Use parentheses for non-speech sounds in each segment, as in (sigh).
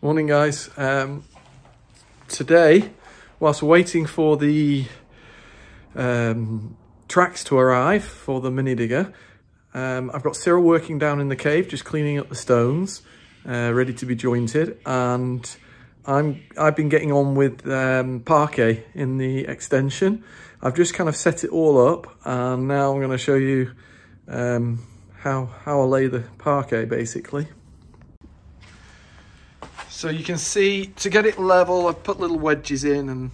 Morning guys. Um, today, whilst waiting for the um, tracks to arrive for the mini digger, um, I've got Cyril working down in the cave, just cleaning up the stones, uh, ready to be jointed. And I'm, I've been getting on with um, parquet in the extension. I've just kind of set it all up and now I'm going to show you um, how, how I lay the parquet basically. So you can see, to get it level, I've put little wedges in and,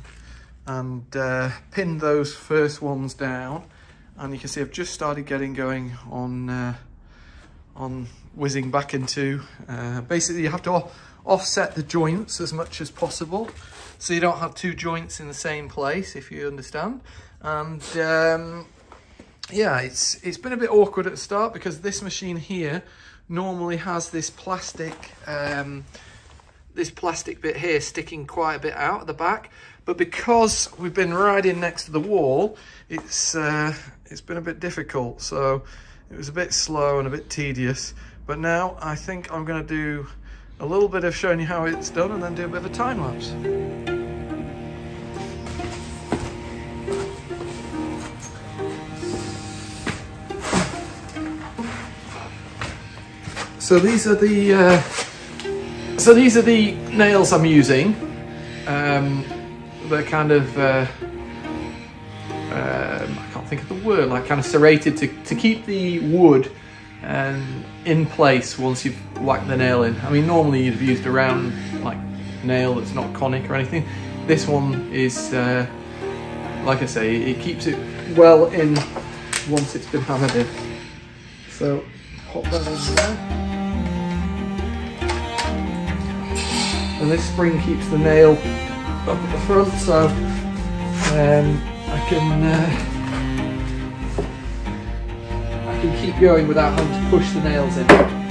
and uh, pinned those first ones down. And you can see I've just started getting going on, uh, on whizzing back into, uh, basically you have to offset the joints as much as possible. So you don't have two joints in the same place, if you understand. And um, yeah, it's it's been a bit awkward at the start because this machine here normally has this plastic um, this plastic bit here sticking quite a bit out at the back. But because we've been riding next to the wall, it's uh, it's been a bit difficult. So it was a bit slow and a bit tedious. But now I think I'm going to do a little bit of showing you how it's done and then do a bit of a time lapse. So these are the uh, so these are the nails I'm using. Um, they're kind of, uh, um, I can't think of the word, like kind of serrated to, to keep the wood um, in place once you've whacked the nail in. I mean, normally you'd have used a round like nail that's not conic or anything. This one is, uh, like I say, it keeps it well in once it's been hammered in. So pop that in there. And this spring keeps the nail up at the front so um, I can uh, I can keep going without having to push the nails in.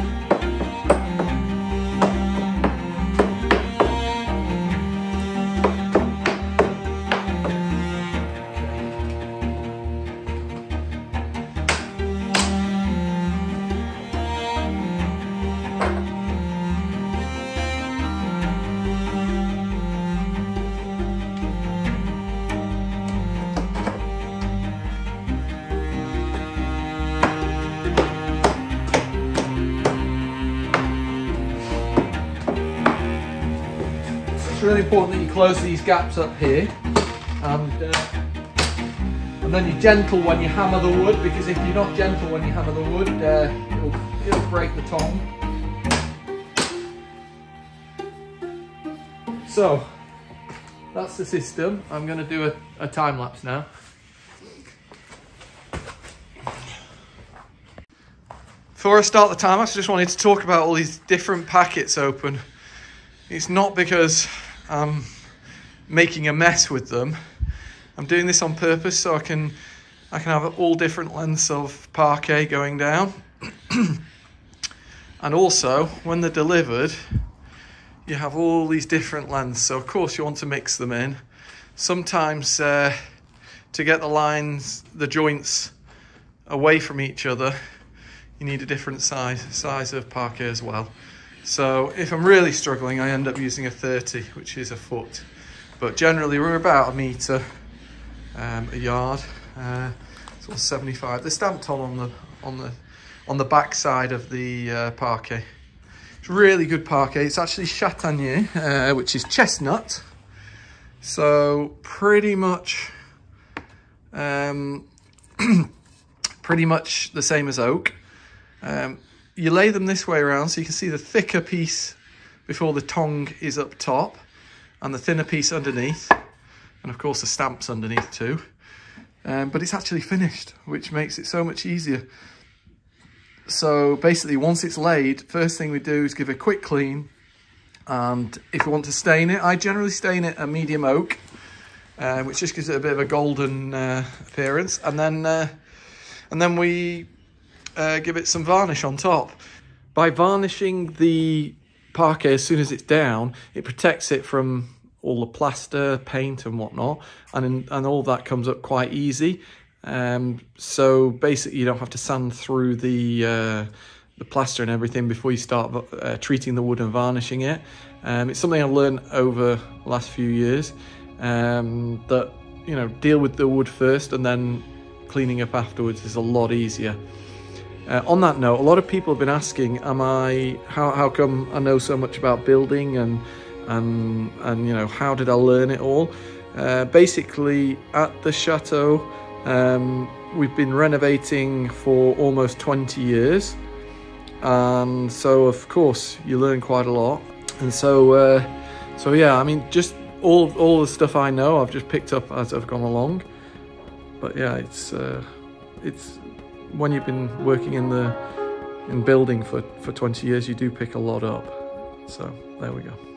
Really important that you close these gaps up here. And, uh, and then you're gentle when you hammer the wood, because if you're not gentle when you hammer the wood, uh, it'll, it'll break the tong. So, that's the system. I'm going to do a, a time lapse now. Before I start the time lapse, I just wanted to talk about all these different packets open. It's not because I'm making a mess with them. I'm doing this on purpose so I can I can have all different lengths of parquet going down. (clears throat) and also, when they're delivered, you have all these different lengths. So of course you want to mix them in. Sometimes uh, to get the lines, the joints away from each other, you need a different size, size of parquet as well. So if I'm really struggling, I end up using a 30, which is a foot. But generally we're about a metre, um, a yard, uh, sort of 75. They're stamped on on the, on the, on the back side of the uh, parquet. It's really good parquet. It's actually Châtaignier, uh, which is chestnut. So pretty much, um, (clears throat) pretty much the same as oak. Um, you lay them this way around so you can see the thicker piece before the tong is up top and the thinner piece underneath. And of course the stamps underneath too. Um, but it's actually finished which makes it so much easier. So basically once it's laid first thing we do is give a quick clean. And if you want to stain it I generally stain it a medium oak uh, which just gives it a bit of a golden uh, appearance. And then uh, and then we uh, give it some varnish on top. By varnishing the parquet as soon as it's down, it protects it from all the plaster, paint and whatnot, and, and all that comes up quite easy. Um, so basically you don't have to sand through the, uh, the plaster and everything before you start uh, treating the wood and varnishing it. Um, it's something I've learned over the last few years um, that you know deal with the wood first and then cleaning up afterwards is a lot easier. Uh, on that note, a lot of people have been asking, "Am I? How, how come I know so much about building and and and you know how did I learn it all?" Uh, basically, at the chateau, um, we've been renovating for almost 20 years, and so of course you learn quite a lot. And so, uh, so yeah, I mean, just all all the stuff I know, I've just picked up as I've gone along. But yeah, it's uh, it's when you've been working in the in building for for 20 years, you do pick a lot up. So there we go.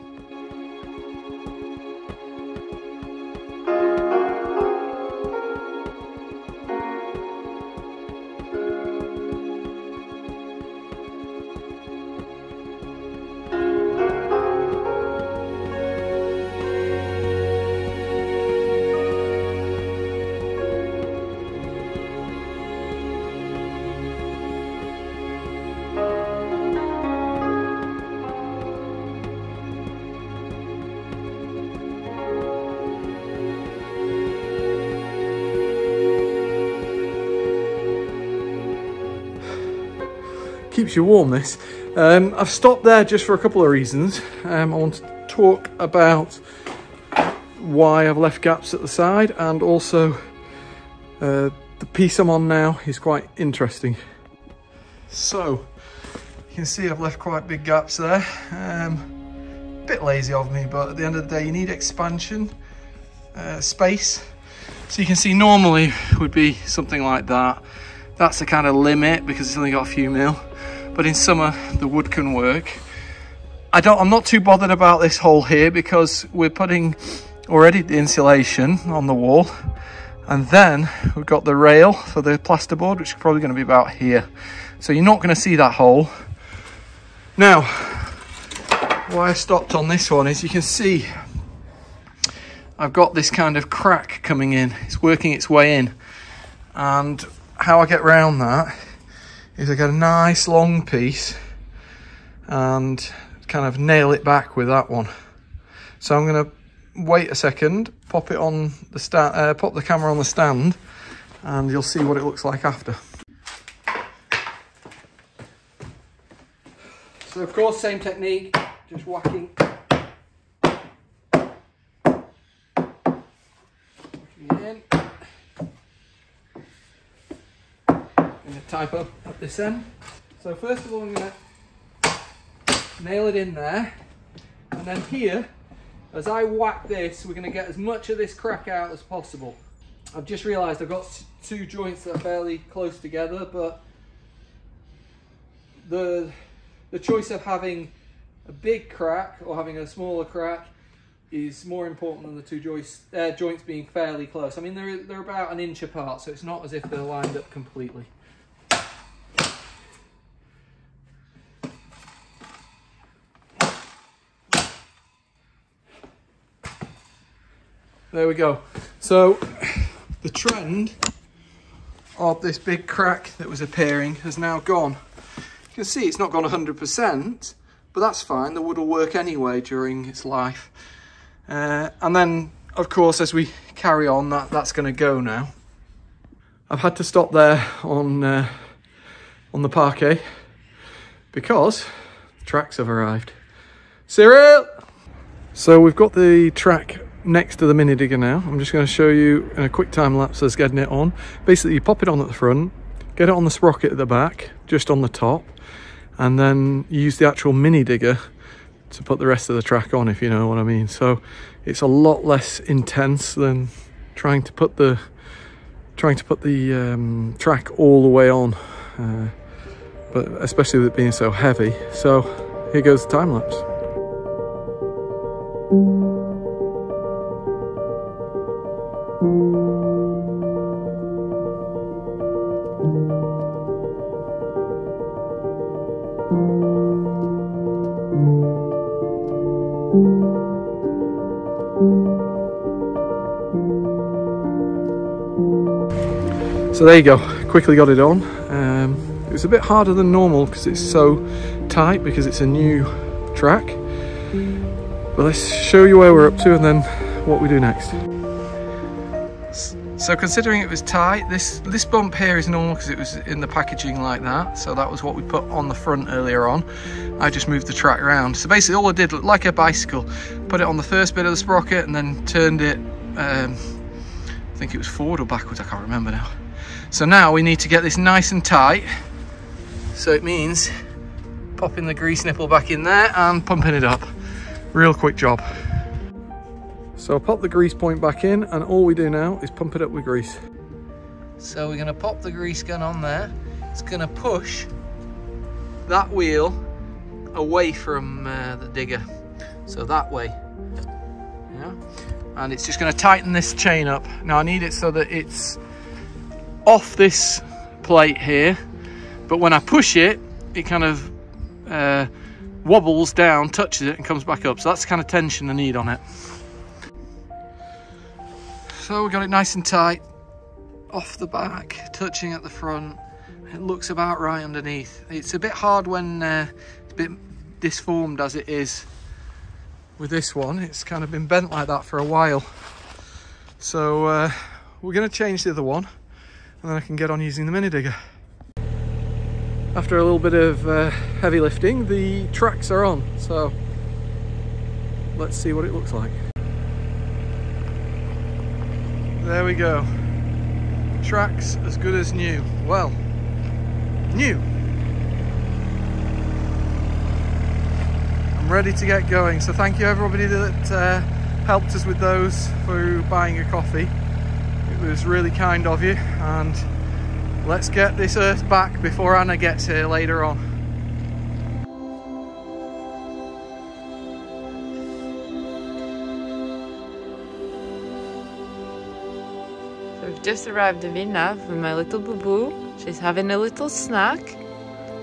Keeps you warm this. Um, I've stopped there just for a couple of reasons. Um, I want to talk about why I've left gaps at the side and also uh, the piece I'm on now is quite interesting. So, you can see I've left quite big gaps there. Um, bit lazy of me, but at the end of the day, you need expansion, uh, space. So you can see normally would be something like that. That's the kind of limit because it's only got a few mil but in summer the wood can work. I don't, I'm not too bothered about this hole here because we're putting already the insulation on the wall and then we've got the rail for the plasterboard which is probably going to be about here. So you're not going to see that hole. Now, why I stopped on this one is you can see I've got this kind of crack coming in. It's working its way in. And how I get around that is I get a nice long piece and kind of nail it back with that one. So I'm going to wait a second, pop it on the stand, uh, pop the camera on the stand, and you'll see what it looks like after. So of course, same technique, just whacking. Whacking in. Type up at this end. So first of all, I'm going to nail it in there. And then here, as I whack this, we're going to get as much of this crack out as possible. I've just realised I've got two joints that are fairly close together, but the, the choice of having a big crack or having a smaller crack is more important than the two joints, uh, joints being fairly close. I mean, they're, they're about an inch apart, so it's not as if they're lined up completely. There we go. So (clears throat) the trend of this big crack that was appearing has now gone. You can see it's not gone 100%, but that's fine. The wood will work anyway during its life. Uh, and then, of course, as we carry on, that, that's going to go now. I've had to stop there on, uh, on the parquet because the tracks have arrived. Cyril! So we've got the track next to the mini digger now. I'm just going to show you in a quick time lapse as getting it on. Basically, you pop it on at the front, get it on the sprocket at the back, just on the top, and then use the actual mini digger to put the rest of the track on, if you know what I mean. So it's a lot less intense than trying to put the trying to put the um, track all the way on, uh, but especially with it being so heavy. So here goes the time lapse. So there you go, quickly got it on. Um, it was a bit harder than normal because it's so tight because it's a new track. But let's show you where we're up to and then what we do next. So considering it was tight, this, this bump here is normal because it was in the packaging like that. So that was what we put on the front earlier on. I just moved the track around. So basically all I did, like a bicycle, put it on the first bit of the sprocket and then turned it, um, I think it was forward or backwards, I can't remember now. So now we need to get this nice and tight. So it means popping the grease nipple back in there and pumping it up. Real quick job. So I'll pop the grease point back in and all we do now is pump it up with grease. So we're gonna pop the grease gun on there. It's gonna push that wheel away from uh, the digger. So that way, yeah. And it's just gonna tighten this chain up. Now I need it so that it's off this plate here, but when I push it, it kind of uh, wobbles down, touches it and comes back up. So that's the kind of tension I need on it. So we got it nice and tight off the back, touching at the front. It looks about right underneath. It's a bit hard when uh, it's a bit disformed as it is with this one. It's kind of been bent like that for a while. So uh, we're going to change the other one and then I can get on using the mini digger. After a little bit of uh, heavy lifting, the tracks are on. So let's see what it looks like. There we go. Tracks as good as new. Well, new. I'm ready to get going. So thank you everybody that uh, helped us with those through buying a coffee. It was really kind of you and let's get this earth back before Anna gets here later on. Just arrived in Vienna with my little boo-boo. She's having a little snack.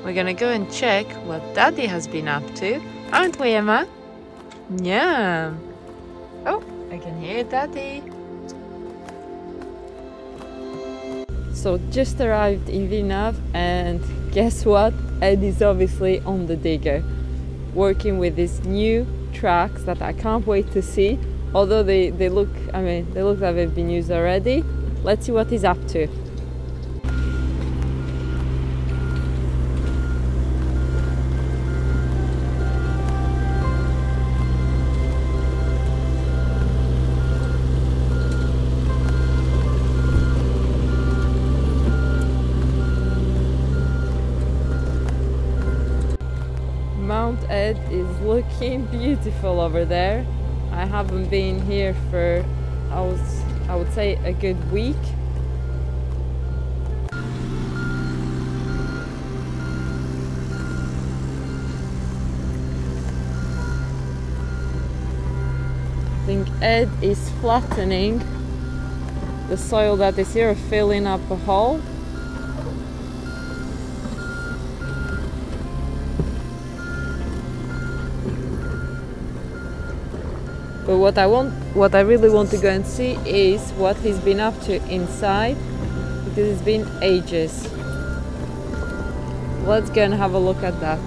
We're gonna go and check what Daddy has been up to. Aren't we, Emma? Yeah. Oh, I can hear Daddy. So just arrived in Vienna and guess what? Ed is obviously on the digger. Working with these new tracks that I can't wait to see. Although they, they look, I mean, they look like they've been used already. Let's see what he's up to. Mount Ed is looking (laughs) beautiful over there. I haven't been here for I was I would say a good week. I think Ed is flattening the soil that is here, filling up a hole. But what I want, what I really want to go and see is what he's been up to inside, because it's been ages. Let's go and have a look at that.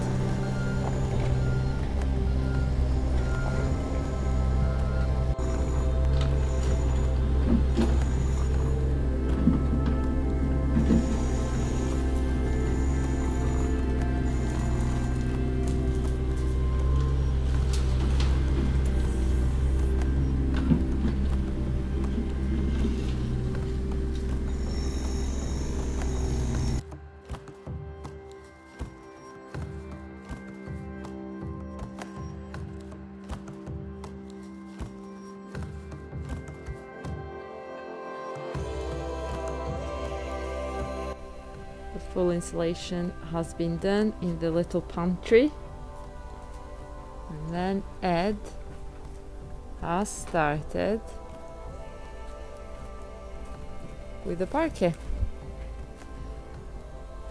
Full installation has been done in the little pantry. And then Ed has started with the parquet.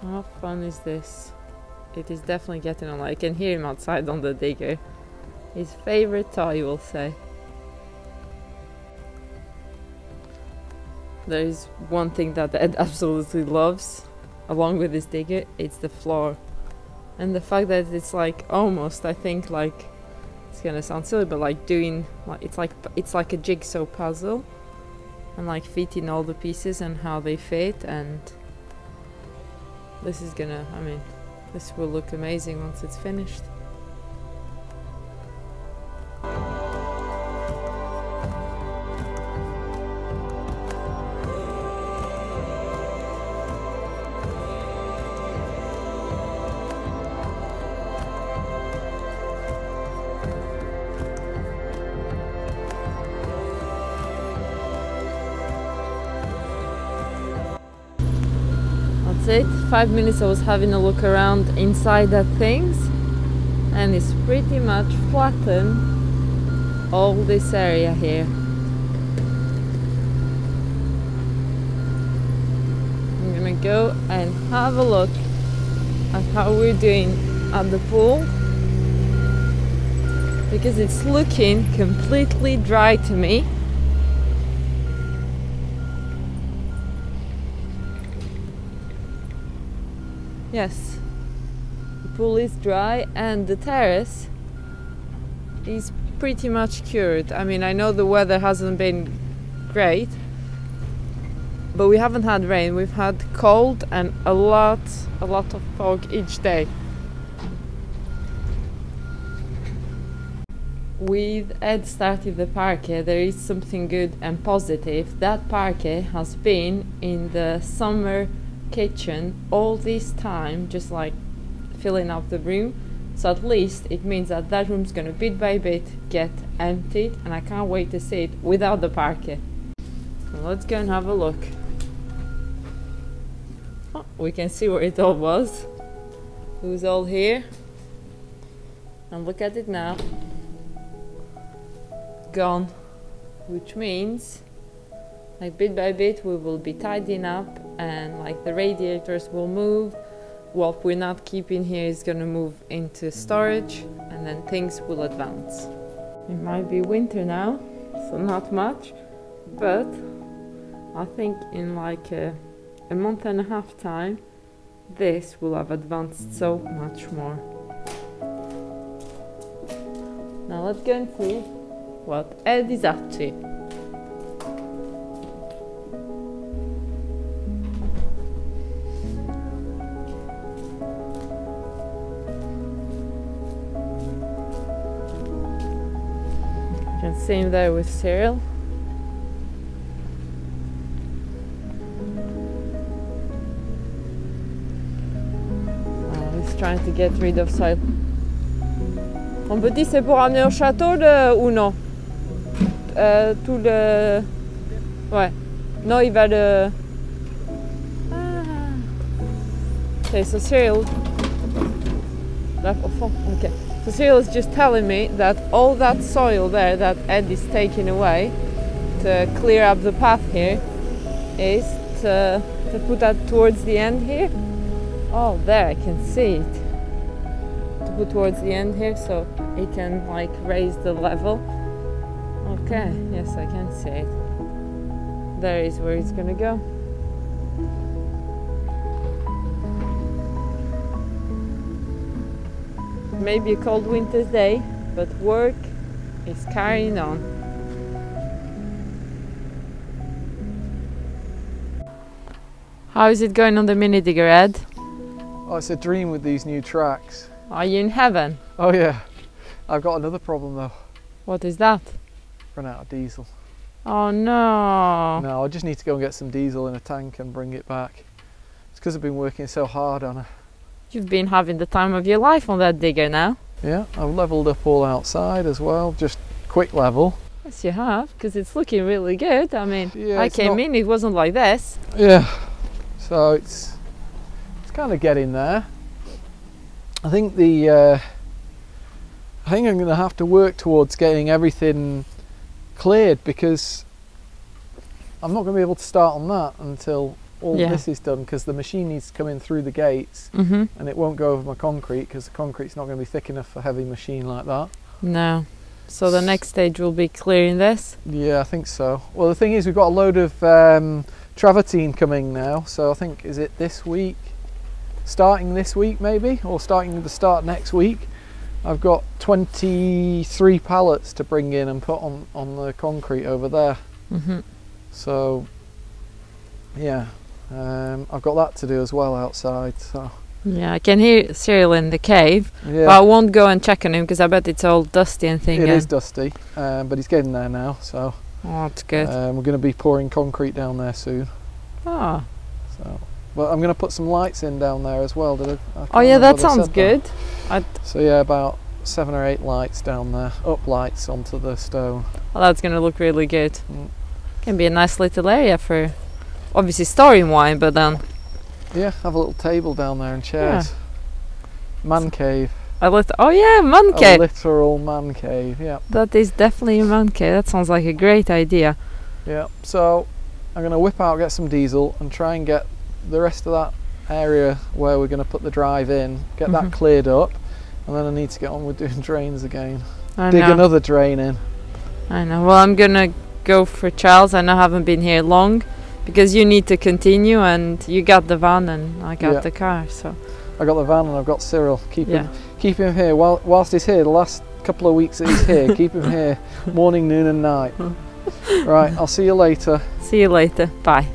How fun is this? It is definitely getting on. I can hear him outside on the digger. His favorite toy, we'll say. There is one thing that Ed (laughs) absolutely loves along with this digger, it's the floor. And the fact that it's like almost, I think, like it's gonna sound silly, but like doing like it's like it's like a jigsaw puzzle, and like fitting all the pieces and how they fit, and this is gonna, I mean, this will look amazing once it's finished. Five minutes I was having a look around inside that things and it's pretty much flattened all this area here. I'm gonna go and have a look at how we're doing at the pool because it's looking completely dry to me. Yes, the pool is dry and the terrace is pretty much cured. I mean, I know the weather hasn't been great, but we haven't had rain. We've had cold and a lot, a lot of fog each day. With Ed started the parquet, there is something good and positive. That parquet has been in the summer kitchen all this time, just like filling up the room. So at least it means that that room's gonna bit by bit get emptied, and I can't wait to see it without the parquet. So let's go and have a look. Oh, we can see where it all was. It was all here. And look at it now. Gone. Which means like bit by bit we will be tidying up and like the radiators will move. What we're not keeping here is going to move into storage and then things will advance. It might be winter now so not much but i think in like a, a month and a half time this will have advanced so much more. Now let's go and see what ed is up to same there with Cyril. Oh, he's trying to get rid of soil. Mon petit, c'est pour amener au château de... ou non? Euh, Tout le... Ouais. Non, il va le... Ah. Okay, so Cyril... Là, au fond, ok. Cyril is just telling me that all that soil there that Ed is taking away to clear up the path here is to, to put that towards the end here. Oh, there, I can see it. To put towards the end here so it can like raise the level. Okay, yes, I can see it. There is where it's gonna go. Maybe a cold winter's day, but work is carrying on. How is it going on the mini digger, Ed? Oh, it's a dream with these new tracks. Are you in heaven? Oh yeah, I've got another problem though. What is that? Run out of diesel. Oh no. No, I just need to go and get some diesel in a tank and bring it back. It's because I've been working so hard on it. You've been having the time of your life on that digger now. Yeah, I've levelled up all outside as well, just quick level. Yes, you have, because it's looking really good. I mean, Yeah, I came not- in, it wasn't like this. Yeah, so it's it's kind of getting there. I think the uh, I think I'm going to have to work towards getting everything cleared because I'm not going to be able to start on that until all Yeah. this is done because the machine needs to come in through the gates Mm-hmm. and it won't go over my concrete because the concrete's not going to be thick enough for a heavy machine like that. No. So the next stage will be clearing this. Yeah, I think so. Well, the thing is, we've got a load of um, travertine coming now, so I think is it this week starting this week maybe, or starting the start next week. I've got 23 pallets to bring in and put on, on the concrete over there. hmm So, yeah, um, I've got that to do as well outside. So, Yeah, I can hear Cyril in the cave, yeah, but I won't go and check on him because I bet it's all dusty and it thing. is dusty, um, but he's getting there now. So, Oh, that's good. um, we're going to be pouring concrete down there soon. oh. So, well, I'm going to put some lights in down there as well. Did I, I oh, yeah, that sounds good. I, So yeah, about seven or eight lights down there, up lights onto the stone. well, that's going to look really good. Mm. Can be a nice little area for obviously storing wine, but then Yeah, have a little table down there and chairs. Man cave. a little. Oh, yeah, man cave. A literal man cave. Yeah, That is definitely a man cave. That sounds like a great idea. yeah. So I'm gonna whip out, get some diesel, and try and get the rest of that area where we're gonna put the drive in, get Mhm. that cleared up, and then I need to get on with doing (laughs) drains again. I Dig know. another drain in. I know. Well, I'm gonna go for Charles. I know I haven't been here long because you need to continue, and you got the van and I got Yeah. the car. So I got the van and I've got Cyril. Keep yeah, him, keep him here while, whilst he's here. The last couple of weeks that he's here, (laughs) keep him here, morning, noon, and night. (laughs) Right, I'll see you later. see you later. Bye.